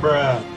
Bruh.